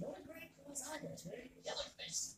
Don't agree with others. Yellow face.